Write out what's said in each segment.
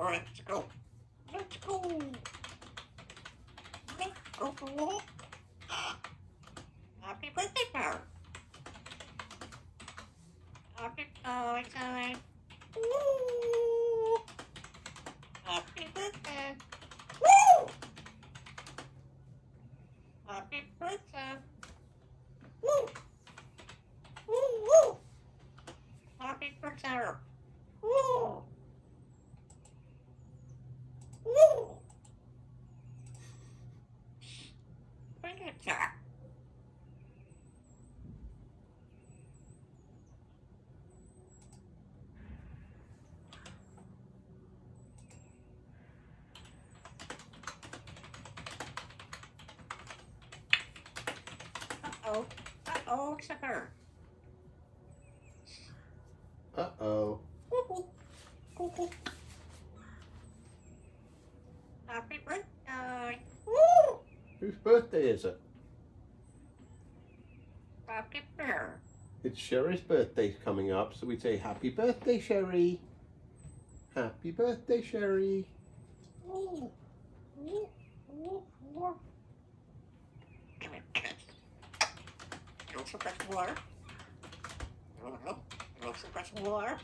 Let's go. Let's go. Let's go. Happy birthday, pal. Happy birthday. Woo! Happy birthday. Woo! Happy birthday. Woo! Woo, woo! Happy birthday. Woo! Woo! Bring it back. Uh-oh. Uh-oh. Uh-oh. Happy birthday. Woo! Whose birthday is it? Uh, happy birthday. It's Sherry's birthday coming up, so we say happy birthday, Sherry. Happy birthday, Sherry. Woo. Woo. Woo. Woo. Come here, kids. You want some fresh water? You want help? You some fresh water?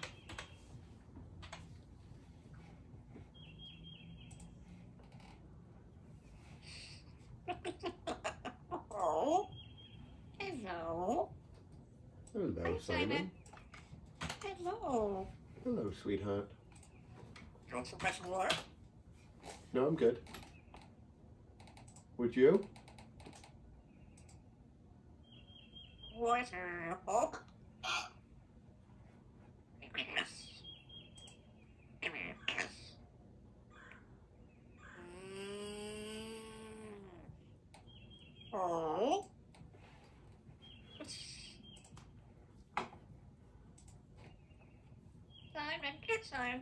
oh. Hello. Hello, Hi, Symon. Symon. Hello. Hello, sweetheart. You want some fresh water? No, I'm good. Would you? Water. Hulk. Yes. Yes. Mm. Oh. Symon, good Symon.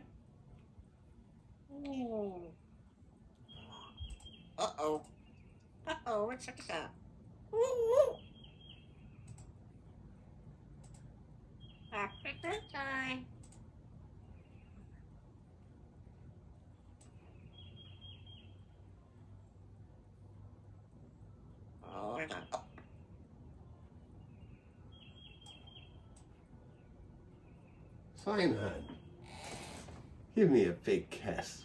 Ooh. Uh-oh. Uh-oh, what's up with that? Happy birthday. Oh, Symon. Give me a big kiss.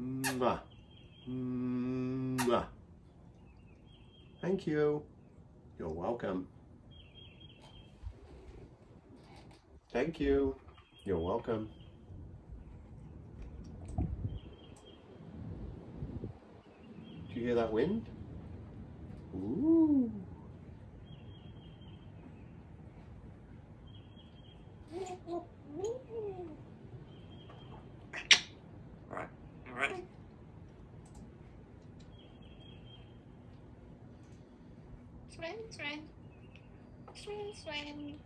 Mwah. Mwah. Thank you. You're welcome. Thank you. You're welcome. Do you hear that wind? Ooh. Swim, swim. Swim, swim.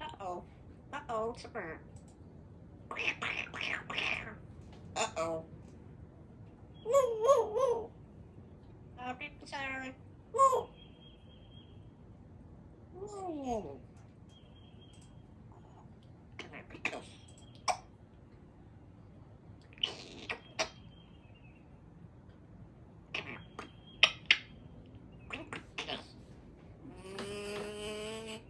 Uh-oh. Uh-oh, bird. Uh-oh. Woo, woo, woo. Happy birthday. Woo. Woo. Come here, Pickles. Come here. Pickles. Mm.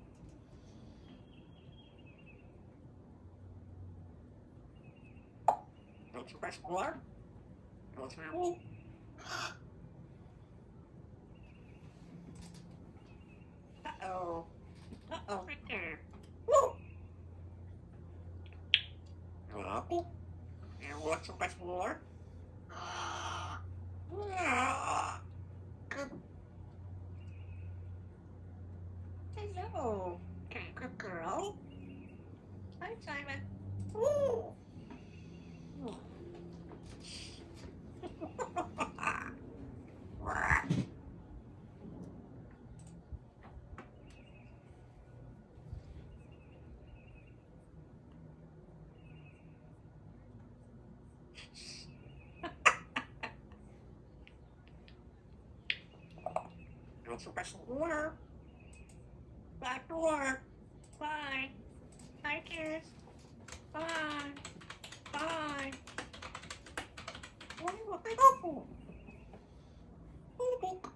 Want some fresh water? Want some apple? Uh-oh. Uh-oh, right there. Woo! You want apple? You want some fresh water? Yeah. Good. Hello. Okay, good girl. Hi, Symon. Woo! Want some fresh water? Back door. Bye. Bye, kids. Bye. Bye. What do you want to go for? Boop, boop.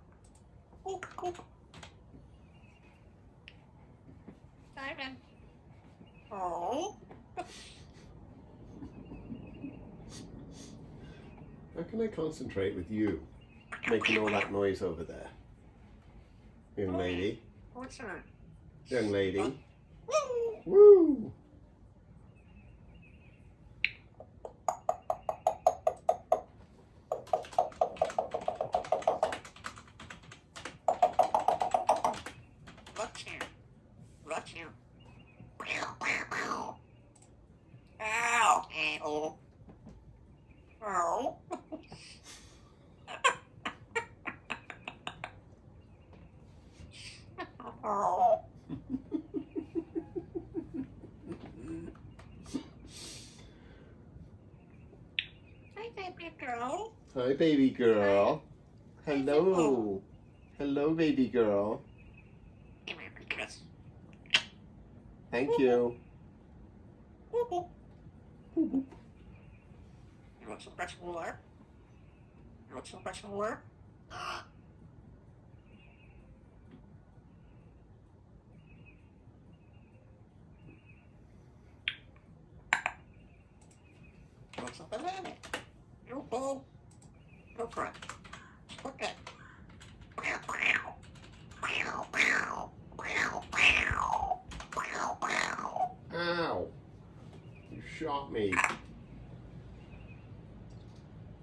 Boop, boop. Symon. Oh. How can I concentrate with you making all that noise over there? Young lady. What's that? Young lady. Woo! Woo! Look here. Look here. Ow, ow, ow. Ow. Ow. Ow. Ow. Hi, baby baby girl. Hello. Hello, baby girl. Give me a big kiss. Thank you. You want some fresh water? You want some water? You want some banana? You go. Go for it. Okay. Wow, wow. Ow. You shot me.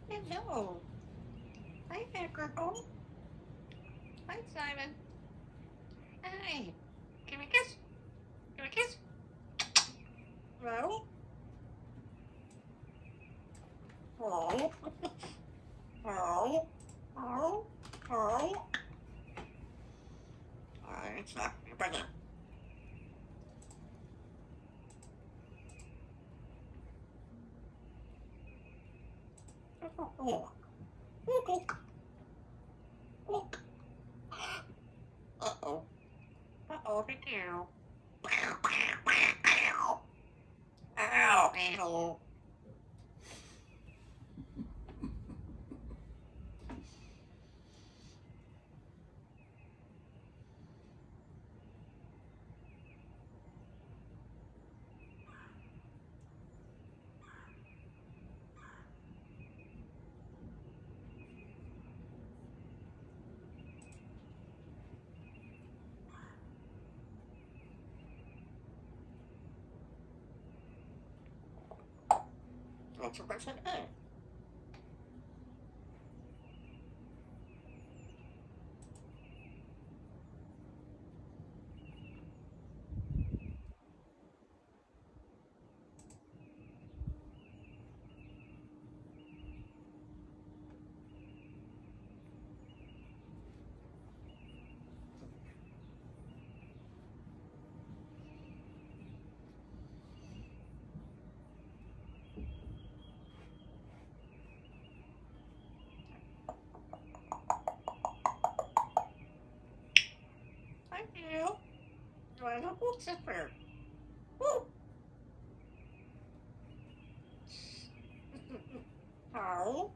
Hello. Hi there, Gurgle. Hi, Symon. Hi. Give me a kiss. Give me a kiss. Hello? Oh. Oh. Oh. Alright, stop. You bring it. Oh. Uh-oh. Uh-oh, be careful. Ow, ow. Want some fresh air? Thank you. Do Zipper? Woo! Oh.